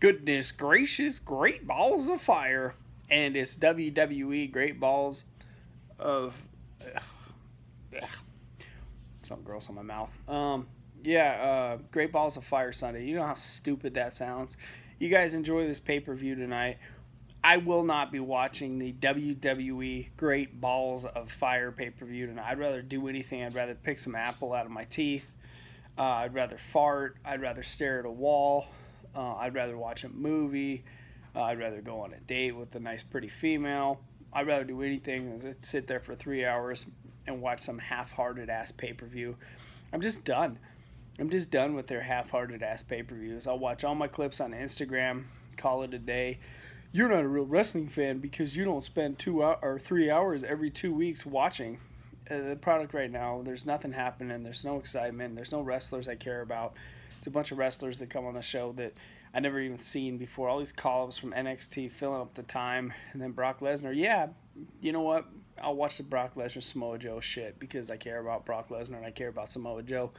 Goodness gracious, great balls of fire. And it's WWE Great Balls of. Ugh, something gross on my mouth. Um, yeah, uh, Great Balls of Fire Sunday. You know how stupid that sounds. You guys enjoy this pay per view tonight. I will not be watching the WWE Great Balls of Fire pay per view tonight. I'd rather do anything. I'd rather pick some apple out of my teeth. Uh, I'd rather fart. I'd rather stare at a wall. Uh, I'd rather watch a movie. Uh, I'd rather go on a date with a nice, pretty female. I'd rather do anything than sit there for three hours and watch some half-hearted ass pay-per-view. I'm just done. I'm just done with their half-hearted ass pay-per-views. I'll watch all my clips on Instagram, call it a day. You're not a real wrestling fan because you don't spend two or three hours every two weeks watching Uh, the product right now. There's nothing happening. There's no excitement. There's no wrestlers I care about. It's a bunch of wrestlers that come on the show that I never even seen before. All these call-ups from NXT filling up the time, and then Brock Lesnar. Yeah, you know what? I'll watch the Brock Lesnar Samoa Joe shit because I care about Brock Lesnar and I care about Samoa Joe.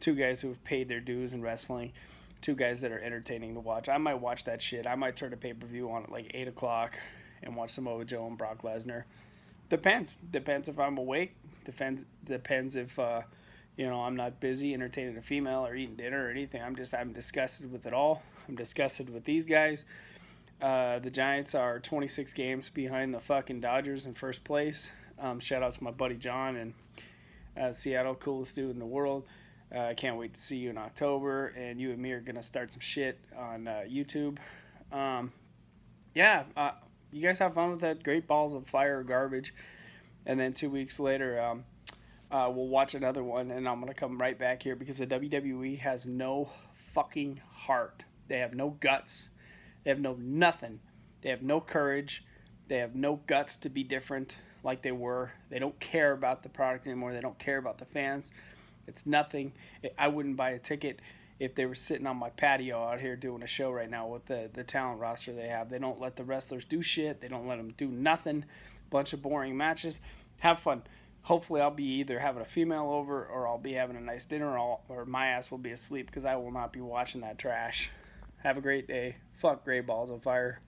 Two guys who have paid their dues in wrestling. Two guys that are entertaining to watch. I might watch that shit. I might turn a pay per view on at like eight o'clock and watch Samoa Joe and Brock Lesnar. Depends. Depends if I'm awake. Depends. Depends if uh, you know I'm not busy entertaining a female or eating dinner or anything. I'm just I'm disgusted with it all. I'm disgusted with these guys. Uh, the Giants are 26 games behind the fucking Dodgers in first place. Um, shout out to my buddy John and uh, Seattle, coolest dude in the world. Uh, I can't wait to see you in October, and you and me are gonna start some shit on uh, YouTube. Um, yeah, uh, you guys have fun with that. Great balls of fire garbage, and then two weeks later, um, uh, we'll watch another one, and I'm gonna come right back here because the WWE has no fucking heart. They have no guts. They have no nothing. They have no courage. They have no guts to be different like they were. They don't care about the product anymore. They don't care about the fans. It's nothing. I wouldn't buy a ticket if they were sitting on my patio out here doing a show right now with the, the talent roster they have. They don't let the wrestlers do shit. They don't let them do nothing. Bunch of boring matches. Have fun. Hopefully, I'll be either having a female over or I'll be having a nice dinner or, or my ass will be asleep because I will not be watching that trash. Have a great day. Fuck Great Balls of Fire.